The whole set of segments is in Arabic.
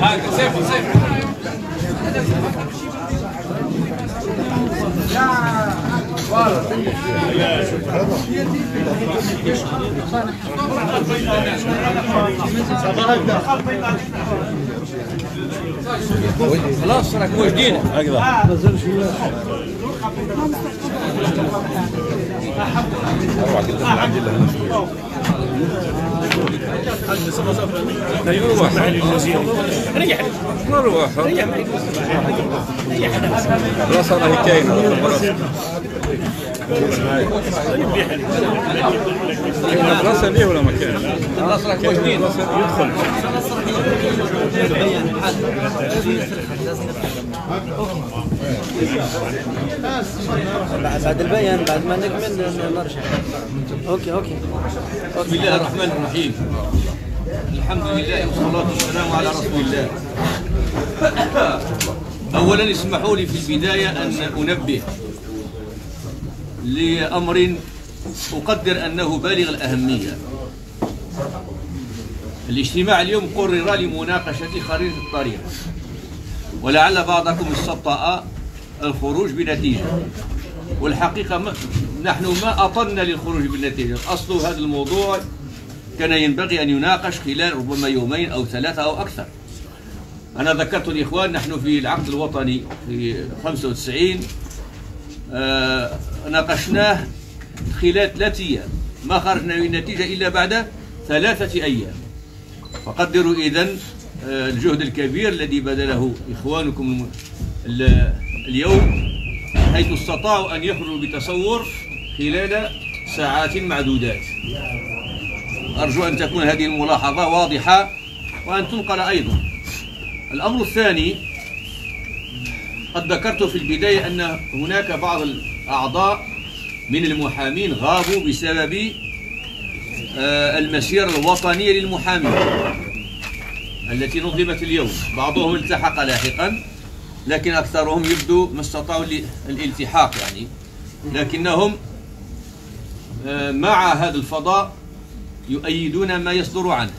هاك سيف سيف خلاص راك موجدين أيوه نروح خلاص أنا هيك خلاص ليه ولا خلاص راك موجدين يدخل بعد البيان بعد ما نكمل نرجع أوكي أوكي بسم الله الرحمن الرحيم. الحمد لله والصلاة والسلام على رسول الله. أولا اسمحوا لي في البداية أن أنبه لأمر أقدر أنه بالغ الأهمية. الاجتماع اليوم قرر لمناقشة خريطة الطريق ولعل بعضكم استبطأ الخروج بنتيجة. والحقيقة ما نحن ما أطلنا للخروج بالنتيجة أصل هذا الموضوع كان ينبغي أن يناقش خلال ربما يومين أو ثلاثة أو أكثر. أنا ذكرت الإخوان نحن في العقد الوطني في 95 آه ناقشناه خلال ثلاثة أيام. ما خرجنا بنتيجة إلا بعد ثلاثة أيام. فقدروا إذن آه الجهد الكبير الذي بذله إخوانكم اليوم حيث استطاعوا أن يخرجوا بتصور خلال ساعات معدودات. أرجو أن تكون هذه الملاحظة واضحة وأن تنقل أيضا. الأمر الثاني قد ذكرت في البداية أن هناك بعض الأعضاء من المحامين غابوا بسبب آه، المسيرة الوطنية للمحامين التي نظمت اليوم. بعضهم التحق لاحقا لكن أكثرهم يبدو ما استطاعوا الالتحاق يعني. لكنهم آه، مع هذا الفضاء يؤيدون ما يصدر عنه.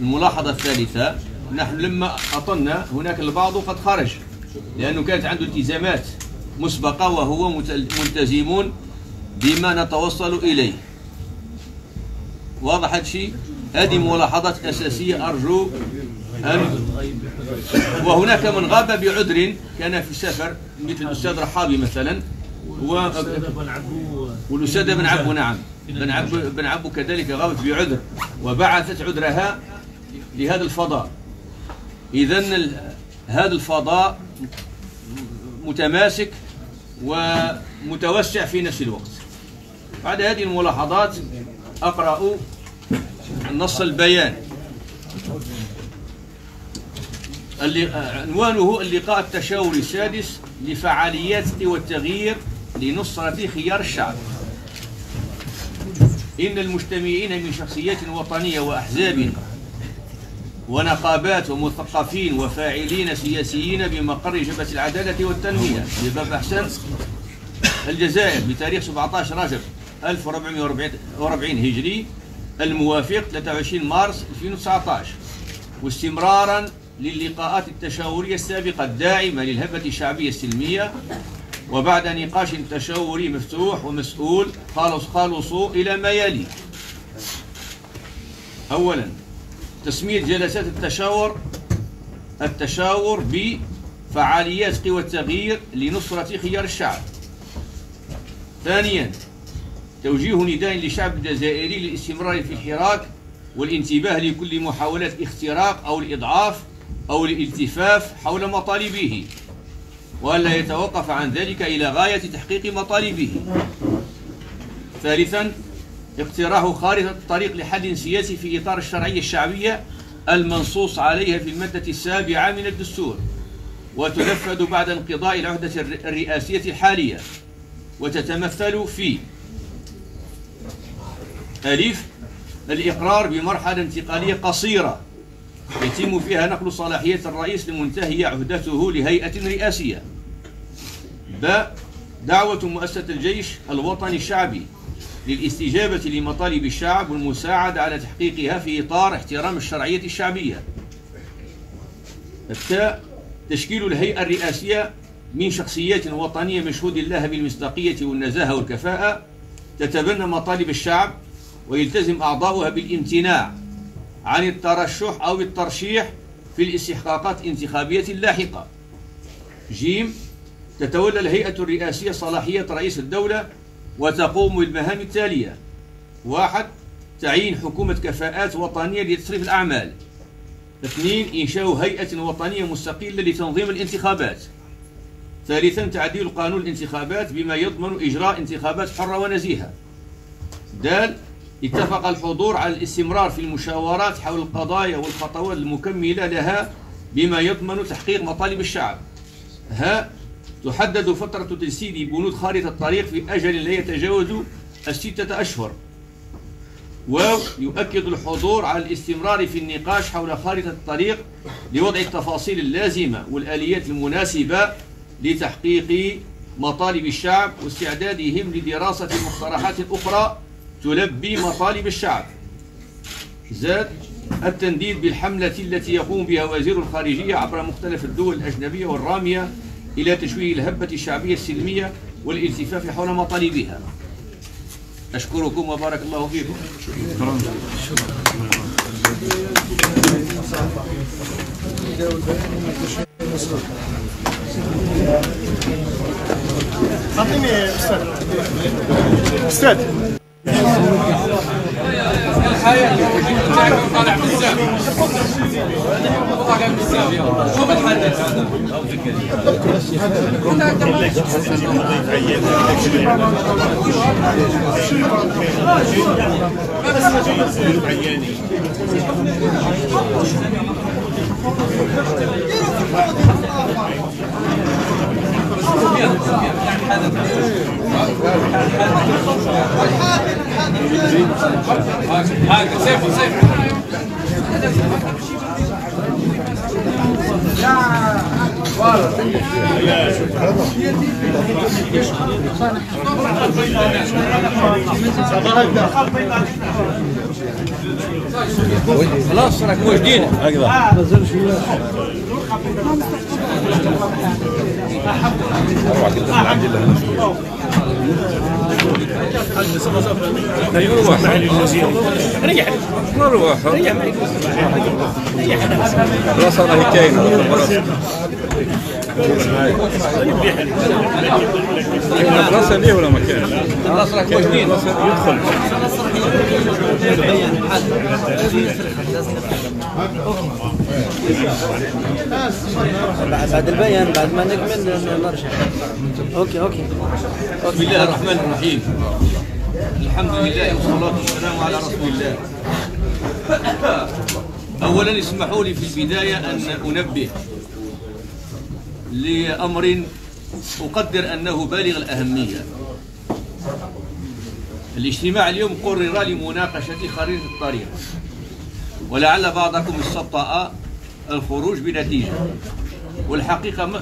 الملاحظة الثالثة نحن لما أطلنا هناك البعض قد خرج. لأنه كانت عنده التزامات مسبقة وهو ملتزمون بما نتوصل إليه. واضح هذا الشيء؟ هذه ملاحظات أساسية أرجو أن وهناك من غاب بعذر كان في سفر مثل الأستاذ رحابي مثلا و... والأستاذ بن عبو نعم. بن عبو, بن عبو كذلك غابت بعذر وبعثت عذرها لهذا الفضاء. إذا هذا الفضاء متماسك ومتوسع في نفس الوقت. بعد هذه الملاحظات أقرأ نص البيان. عنوانه اللقاء التشاوري السادس لفعاليات قوى التغيير لنصرة خيار الشعب. إن المجتمعين من شخصيات وطنية وأحزاب ونقابات ومثقفين وفاعلين سياسيين بمقر جبهة العدالة والتنمية بباب أحسن الجزائر بتاريخ 17 رجب 1440 هجري الموافق 23 مارس 2019 واستمرارا للقاءات التشاورية السابقة الداعمة للهبة الشعبية السلمية وبعد نقاش تشاوري مفتوح ومسؤول خالص خالصوا إلى ما يلي. أولا تسمية جلسات التشاور التشاور بفعاليات قوى التغيير لنصرة خيار الشعب. ثانيا توجيه نداء للشعب الجزائري للاستمرار في الحراك والانتباه لكل محاولات اختراق أو الإضعاف أو الالتفاف حول مطالبه وألا يتوقف عن ذلك إلى غاية تحقيق مطالبه. ثالثا اقتراح خارطة الطريق لحل سياسي في إطار الشرعية الشعبية المنصوص عليها في المادة السابعة من الدستور وتنفذ بعد انقضاء العهدة الر- الرئاسية الحالية وتتمثل في ألف الإقرار بمرحلة انتقالية قصيرة يتم فيها نقل صلاحية الرئيس لمنتهي عهدته لهيئة رئاسية باء دعوة مؤسسة الجيش الوطني الشعبي للاستجابة لمطالب الشعب والمساعدة على تحقيقها في إطار احترام الشرعية الشعبية. التاء تشكيل الهيئة الرئاسية من شخصيات وطنية مشهود لها بالمصداقية والنزاهة والكفاءة. تتبنى مطالب الشعب ويلتزم أعضاؤها بالامتناع عن الترشح أو الترشيح في الاستحقاقات الانتخابية اللاحقة. جيم تتولى الهيئة الرئاسية صلاحية رئيس الدولة وتقوم بالمهام التالية. واحد تعيين حكومة كفاءات وطنية لتصريف الأعمال. اثنين إنشاء هيئة وطنية مستقلة لتنظيم الانتخابات. ثالثا تعديل قانون الانتخابات بما يضمن إجراء انتخابات حرة ونزيهة. دال اتفق الحضور على الاستمرار في المشاورات حول القضايا والخطوات المكملة لها بما يضمن تحقيق مطالب الشعب. ها تحدد فترة تجسيد بنود خارطة الطريق في أجل لا يتجاوز الستة أشهر. واو يؤكد الحضور على الاستمرار في النقاش حول خارطة الطريق لوضع التفاصيل اللازمة والآليات المناسبة لتحقيق مطالب الشعب واستعدادهم لدراسة مقترحات أخرى تلبي مطالب الشعب. زاد التنديد بالحملة التي يقوم بها وزير الخارجية عبر مختلف الدول الأجنبية والرامية إلى تشويه الهبة الشعبية السلمية والالتفاف حول مطالبها. أشكركم وبارك الله فيكم. الحياة طالع بزاف طالع بزاف شوف الحدث هذا. عياني خلاص راك موجدين. أيوه نروح خلاص راهي كاينة كاينة بلاصه ليه ولا ما كاين؟ خلاص راك موجدين يدخل بعد بعد البيان بعد ما نكمل نرجع. OK OK. بسم الله الرحمن الرحيم. الحمد لله والصلاة والسلام على رسول الله. أولا اسمحوا لي في البداية أن أنبه لأمر أقدر أنه بالغ الأهمية. الاجتماع اليوم قرر لمناقشة خريطة الطريق. ولعل بعضكم استبطأ الخروج بنتيجة. والحقيقة ما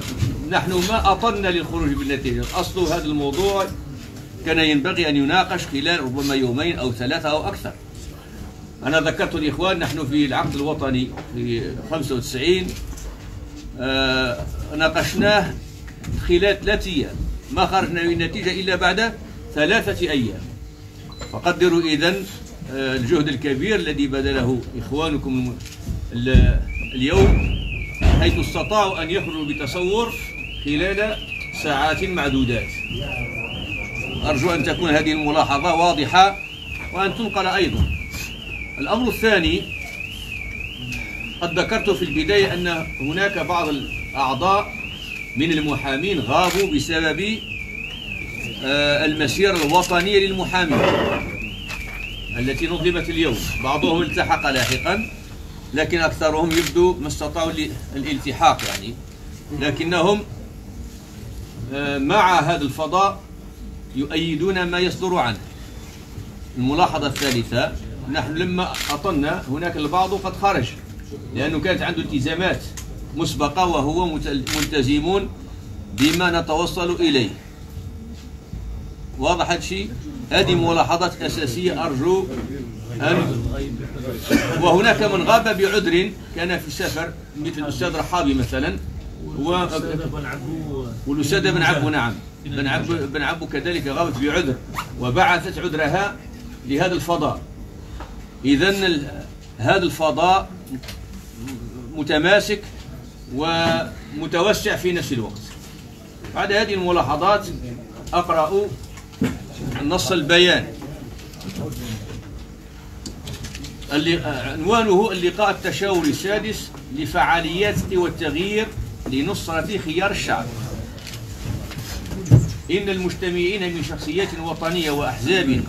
نحن ما أطلنا للخروج بالنتيجة. أصل هذا الموضوع كان ينبغي أن يناقش خلال ربما يومين أو ثلاثة أو أكثر. أنا ذكرت الإخوان نحن في العقد الوطني في 95 آه ناقشناه خلال ثلاثة أيام. ما خرجنا بنتيجة إلا بعد ثلاثة أيام. فقدروا إذن آه، الجهد الكبير الذي بذله إخوانكم اليوم حيث استطاعوا أن يخرجوا بتصور خلال ساعات معدودات. أرجو أن تكون هذه الملاحظة واضحة وأن تنقل أيضا. الأمر الثاني قد ذكرت في البداية أن هناك بعض الأعضاء من المحامين غابوا بسبب آه، المسيرة الوطنية للمحامين التي نظمت اليوم. بعضهم التحق لاحقا. لكن أكثرهم يبدو ما استطاعوا ال- الالتحاق يعني. لكنهم آه، مع هذا الفضاء يؤيدون ما يصدر عنه. الملاحظة الثالثة نحن لما أطلنا هناك البعض قد خرج لأنه كانت عنده التزامات مسبقة وهو ملتزمون بما نتوصل إليه. واضح هذا الشيء هذه ملاحظات أساسية أرجو أن وهناك من غاب بعذر كان في سفر مثل الأستاذ رحابي مثلا. والأستاذ بن عبو نعم بن عبو, بن عبو كذلك غابت بعذر وبعثت عذرها لهذا الفضاء إذا. هذا الفضاء متماسك ومتوسع في نفس الوقت بعد هذه الملاحظات أقرأ النص البيان. اللي عنوانه اللقاء التشاوري السادس لفعاليات قوى التغيير لنصرة خيار الشعب. إن المجتمعين من شخصيات وطنية وأحزاب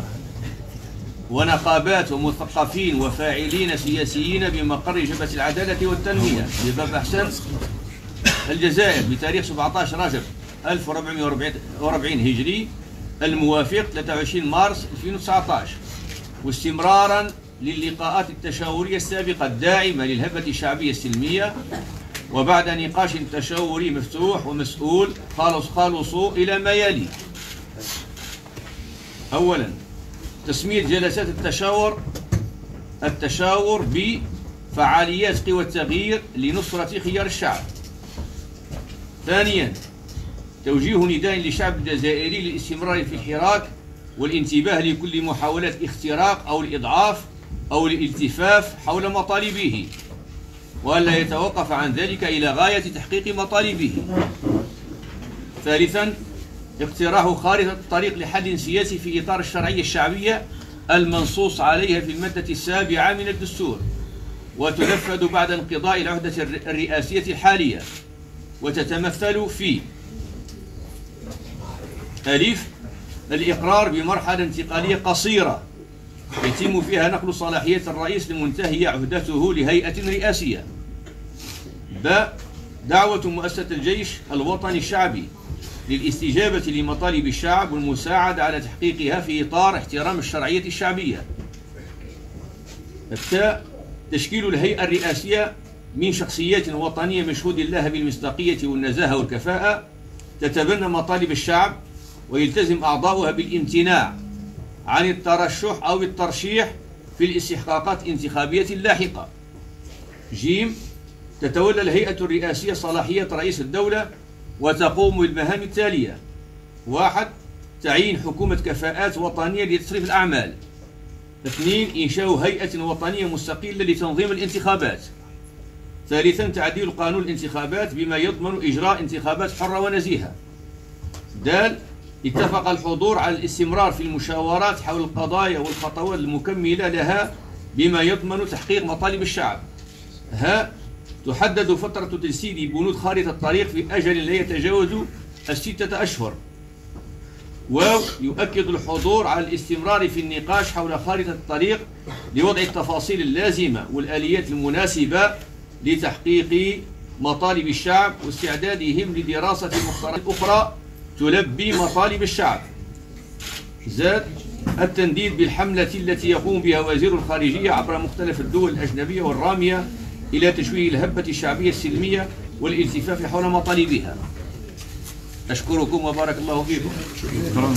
ونقابات ومثقفين وفاعلين سياسيين بمقر جبهة العدالة والتنمية. بباب أحسن الجزائر بتاريخ 17 رجب 1440 هجري. الموافق 23 مارس 2019 واستمرارا للقاءات التشاورية السابقة الداعمة للهبة الشعبية السلمية وبعد نقاش تشاوري مفتوح ومسؤول خالص خالصوا إلى ما يلي. أولا تسمية جلسات التشاور التشاور بفعاليات قوى التغيير لنصرة خيار الشعب. ثانيا توجيه نداء للشعب الجزائري للاستمرار في الحراك والانتباه لكل محاولات اختراق أو الإضعاف أو الالتفاف حول مطالبه وألا يتوقف عن ذلك إلى غاية تحقيق مطالبه. ثالثا اقتراح خارطة الطريق لحل سياسي في إطار الشرعية الشعبية المنصوص عليها في المادة السابعة من الدستور وتنفذ بعد انقضاء العهدة الر- الرئاسية الحالية وتتمثل في ألف الإقرار بمرحلة انتقالية قصيرة يتم فيها نقل صلاحية الرئيس لمنتهي عهدته لهيئة رئاسية. ب. دعوة مؤسسة الجيش الوطني الشعبي للاستجابة لمطالب الشعب والمساعدة على تحقيقها في إطار احترام الشرعية الشعبية. التاء تشكيل الهيئة الرئاسية من شخصيات وطنية مشهود لها بالمصداقية والنزاهة والكفاءة تتبنى مطالب الشعب ويلتزم أعضاؤها بالامتناع عن الترشح أو الترشيح في الاستحقاقات الانتخابية اللاحقة. جيم تتولى الهيئة الرئاسية صلاحية رئيس الدولة وتقوم بالمهام التالية. واحد تعيين حكومة كفاءات وطنية لتصريف الأعمال. اثنين إنشاء هيئة وطنية مستقلة لتنظيم الانتخابات. ثالثا تعديل قانون الانتخابات بما يضمن إجراء انتخابات حرة ونزيهة. دال اتفق الحضور على الاستمرار في المشاورات حول القضايا والخطوات المكملة لها بما يضمن تحقيق مطالب الشعب. ها تحدد فترة تجسيد بنود خارطة الطريق في أجل لا يتجاوز الستة أشهر. واو يؤكد الحضور على الاستمرار في النقاش حول خارطة الطريق لوضع التفاصيل اللازمة والآليات المناسبة لتحقيق مطالب الشعب واستعدادهم لدراسة مقترحات أخرى تلبي مطالب الشعب. زاد التنديد بالحملة التي يقوم بها وزير الخارجية عبر مختلف الدول الأجنبية والرامية إلى تشويه الهبة الشعبية السلمية والالتفاف حول مطالبها. أشكركم وبارك الله فيكم. شكرا.